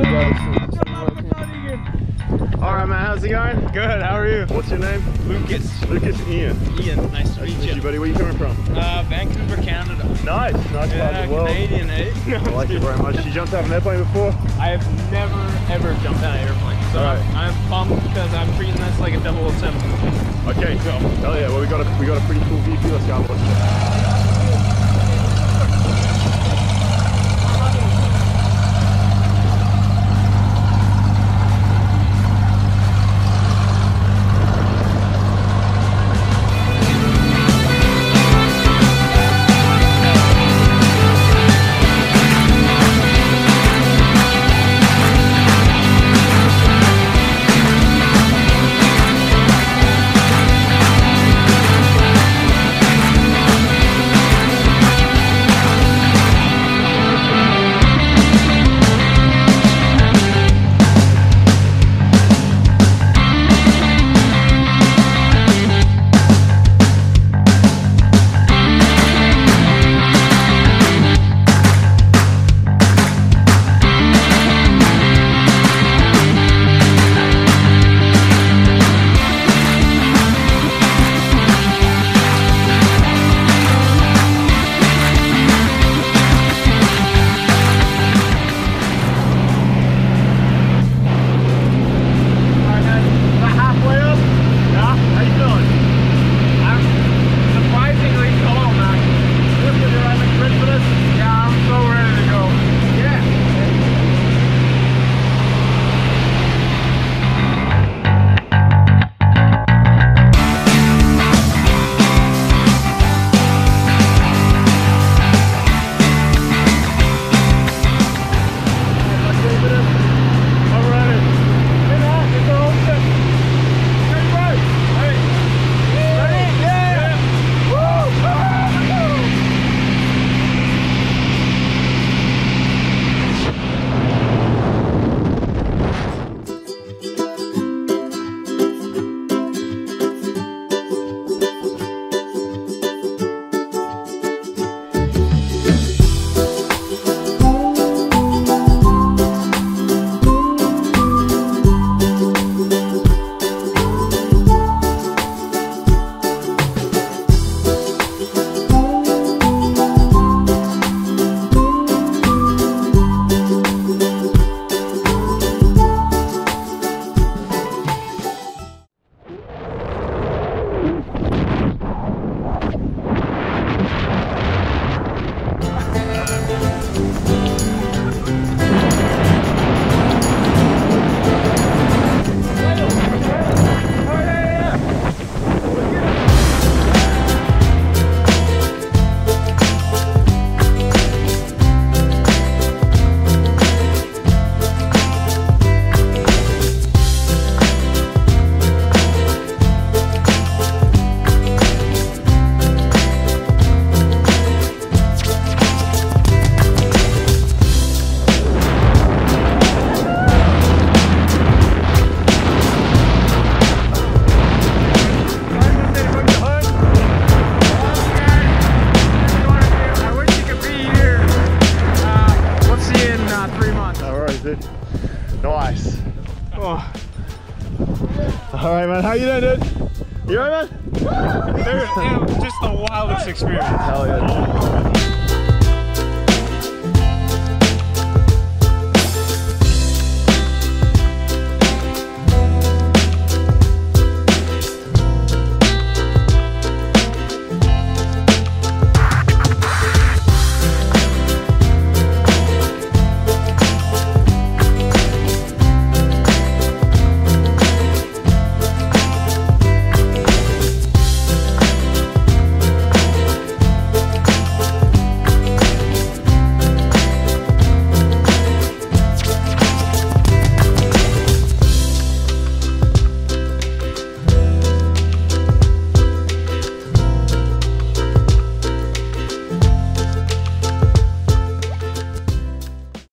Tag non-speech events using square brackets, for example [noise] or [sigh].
All right, man. How's it going? Good. How are you? What's your name? Lucas. Lucas Ian. Ian. Nice to nice meet, meet you. you, buddy. Where you coming from? Uh, Vancouver, Canada. Nice. Nice yeah, part Canadian, eh? [laughs] I like it very much. You jumped out of an airplane before? I have never, ever jumped out of an airplane. So right. I'm, pumped because I'm treating this like a double attempt. Okay, cool. Hell yeah. Well, we got a we got a pretty cool VP. Let's go. All right, man. How you doing, dude? You all right, man? Dude, it was just the wildest experience. Hell yeah.